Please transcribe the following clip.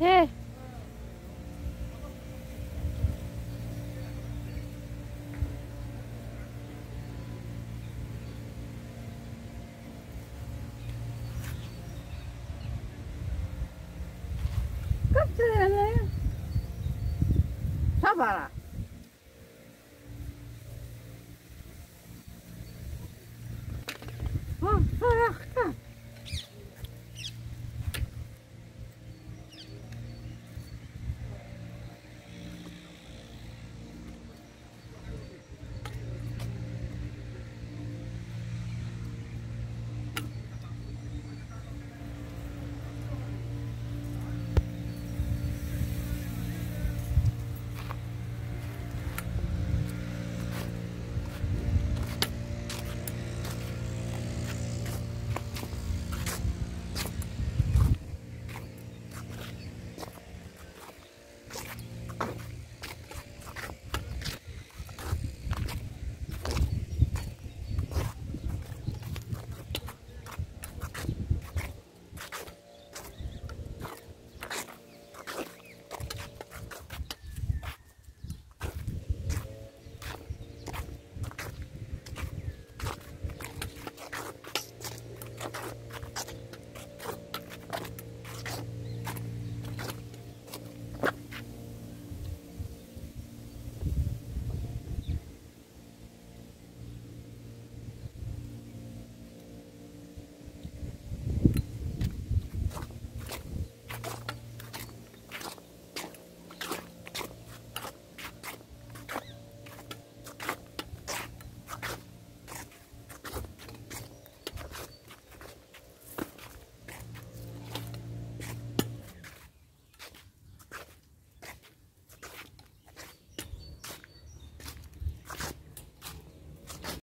해. 깜짝이 야. 잡아 라. 어, 봐 라.